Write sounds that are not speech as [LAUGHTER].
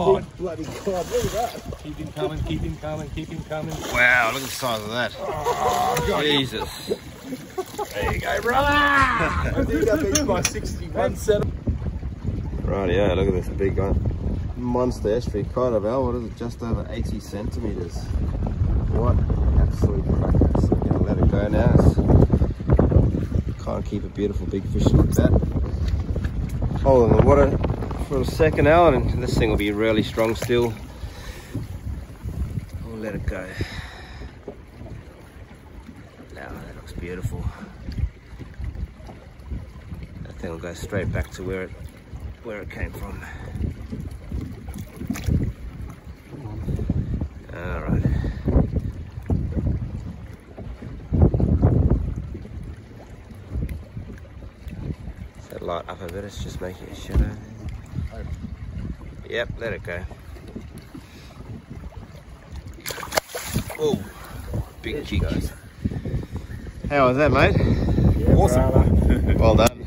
Oh, Bloody God, look at that. keep him coming, keep him coming, keep him coming. Wow, look at the size of that. Oh, Jesus. There you go, brother. Ah! I think that beats my 61 set. Right, yeah, look at this big one. Monster estuary carnival. What is it? Just over 80 centimeters. What absolute cracker. So we're gonna let it go now. It's- can't keep a beautiful big fish like that. Hole in the water for a second, Alan, and this thing will be really strong still. We'll let it go. Now that looks beautiful. That thing will go straight back to where it where it came from. All right. Light up a bit? It's just making a shadow. Yep, let it go. Oh, big kick. How was that, mate? Awesome. [LAUGHS] Well done.